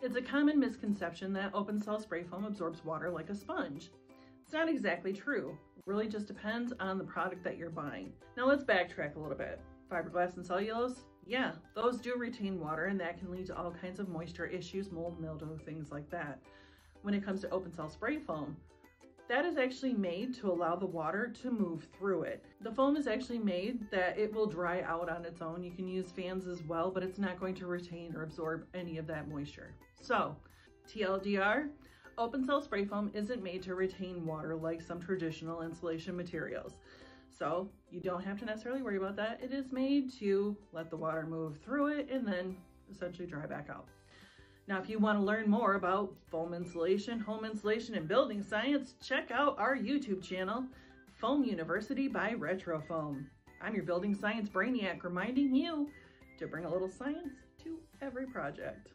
It's a common misconception that open cell spray foam absorbs water like a sponge. It's not exactly true. It really just depends on the product that you're buying. Now let's backtrack a little bit. Fiberglass and cellulose, yeah, those do retain water and that can lead to all kinds of moisture issues, mold, mildew, things like that. When it comes to open cell spray foam, that is actually made to allow the water to move through it. The foam is actually made that it will dry out on its own. You can use fans as well, but it's not going to retain or absorb any of that moisture. So, TLDR, open cell spray foam isn't made to retain water like some traditional insulation materials. So you don't have to necessarily worry about that. It is made to let the water move through it and then essentially dry back out. Now, if you want to learn more about foam insulation, home insulation, and building science, check out our YouTube channel, Foam University by Retrofoam. I'm your building science brainiac reminding you to bring a little science to every project.